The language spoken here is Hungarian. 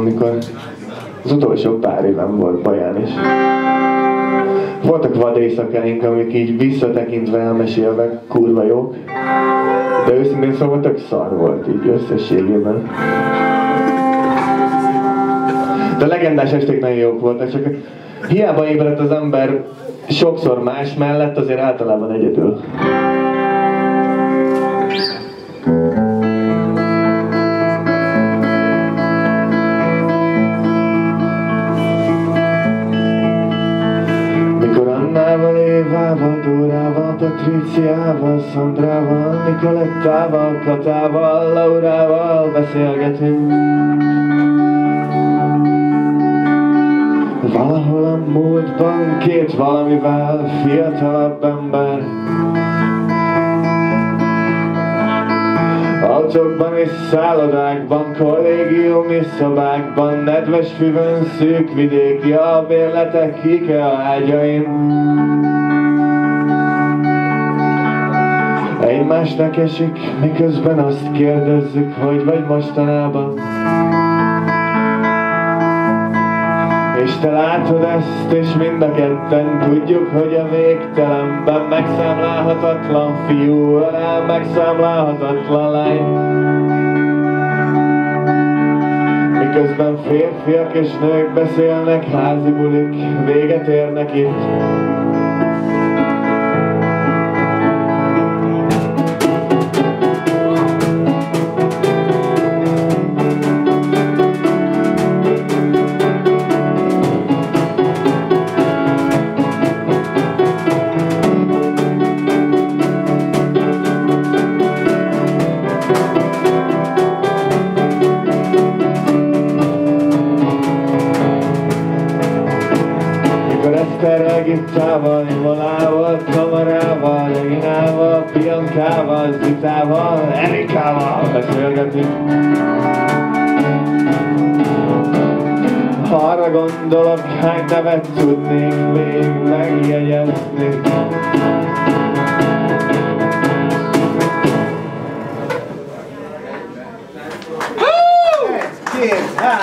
amikor az utolsó pár évem volt Baján is. Voltak vad éjszakáink, amik így visszatekintve elmesélve kurva jók, de őszintén szóval tök szar volt így összességében. De legendás esték nagyon jók voltak, csak hiába ébredt az ember sokszor más mellett, azért általában egyedül. Patriciával, Szandrával, Nikolettával, Katával, Laurával beszélgetünk. Valahol a múltban két valamivel fiatalabb ember Autókban és szállodákban, kollégiumi szobákban, nedves füvön, szűk vidéki albérletek, IKEA ágyain. Egymásnak esik, miközben azt kérdezzük, hogy vagy mostanában. És te látod ezt, és mind a ketten tudjuk, hogy a végtelenben megszámlálhatatlan fiú alá megszámlálhatatlan lány. Miközben férfiak és nők beszélnek, házi bulik véget érnek itt. Énekszere gitával, Imolával, kamarával, Leginával, Piankával, Zitával, Erikával beszélgetünk. Arra gondolok, hány nevet tudnék még megjegyezni. Két, három.